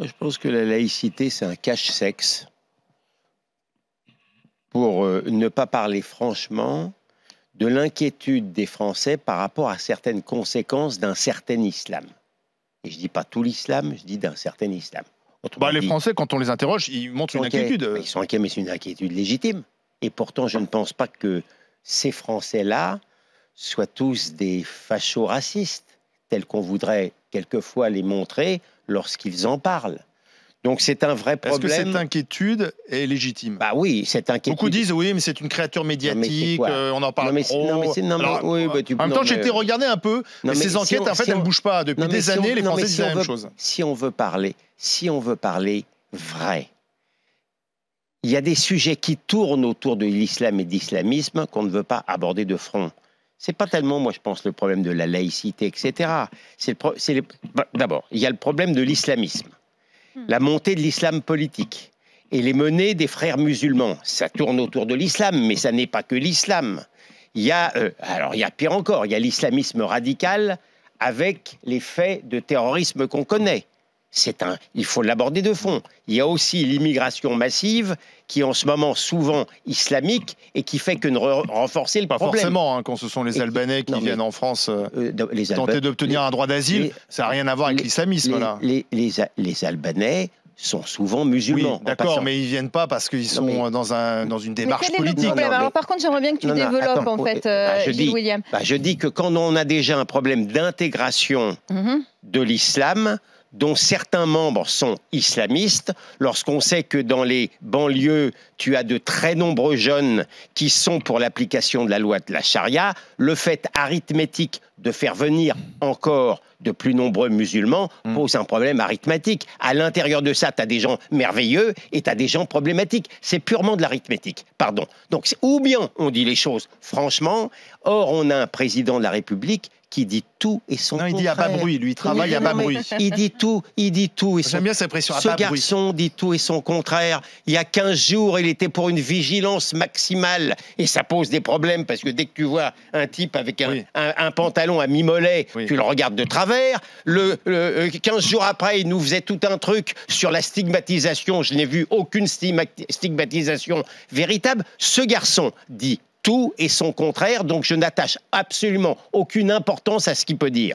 Je pense que la laïcité, c'est un cache-sexe pour euh, ne pas parler franchement de l'inquiétude des Français par rapport à certaines conséquences d'un certain islam. Et je dis pas tout l'islam, je dis d'un certain islam. Bah, les Français, quand on les interroge, ils montrent une inquiétude. Ils sont inquiets, mais c'est une inquiétude légitime. Et pourtant, je ne pense pas que ces Français-là soient tous des fachos racistes, tels qu'on voudrait quelquefois les montrer lorsqu'ils en parlent. Donc c'est un vrai problème. Est-ce que cette inquiétude est légitime? Bah oui, cette inquiétude. Beaucoup disent oui, mais c'est une créature médiatique, euh, on en parle non, trop. Non, mais non, mais, oui, bah, tu, en même temps, j'ai été regarder un peu, mais, ces enquêtes, en fait, elles ne bougent pas. Depuis des années, les Français disent la même chose. Si on veut parler, si on veut parler vrai, il y a des sujets qui tournent autour de l'islam et d'islamisme qu'on ne veut pas aborder de front. C'est pas tellement, moi, je pense, le problème de la laïcité, etc. C'est bah, D'abord, il y a le problème de l'islamisme. Hmm. la montée de l'islam politique et les menées des frères musulmans. Ça tourne autour de l'islam, mais ça n'est pas que l'islam. Il y a, euh, alors il y a pire encore, il y a l'islamisme radical avec les faits de terrorisme qu'on connaît c'est un, il faut l'aborder de fond. Il y a aussi l'immigration massive qui est en ce moment souvent islamique et qui fait que ne renforcer le Pas problème. forcément, hein, quand ce sont les Albanais qui, viennent en France euh, euh, tenter d'obtenir un droit d'asile, ça n'a rien à voir avec l'islamisme. Les, les, Albanais sont souvent musulmans. Oui, d'accord, mais ils viennent pas parce qu'ils sont dans, un, dans une démarche politique. Alors, par contre, j'aimerais bien que tu développes en fait, bah, je dis, William. Bah, je dis que quand on a déjà un problème d'intégration mhm. de l'islam, dont certains membres sont islamistes, lorsqu'on sait que dans les banlieues, tu as de très nombreux jeunes qui sont pour l'application de la loi de la charia, le fait arithmétique de faire venir encore de plus nombreux musulmans mm. pose un problème arithmétique. À l'intérieur de ça, tu as des gens merveilleux et tu as des gens problématiques. C'est purement de l'arithmétique, pardon. Donc, ou bien on dit les choses franchement, or on a un président de la République qui dit tout et son non, il dit à bas bruit, lui, il travaille à bas bruit. Il dit tout, il dit tout et son... J'aime bien cette expression, à Ce garçon dit tout et son contraire. Il y a 15 jours, il était pour une vigilance maximale et ça pose des problèmes parce que dès que tu vois un type avec un, pantalon à mi-mollet, tu le regardes de travers. Le, 15 euh, jours après, il nous faisait tout un truc sur la stigmatisation. Je n'ai vu aucune stigmatisation véritable. Ce garçon dit tout et son contraire, donc je n'attache absolument aucune importance à ce qu'il peut dire.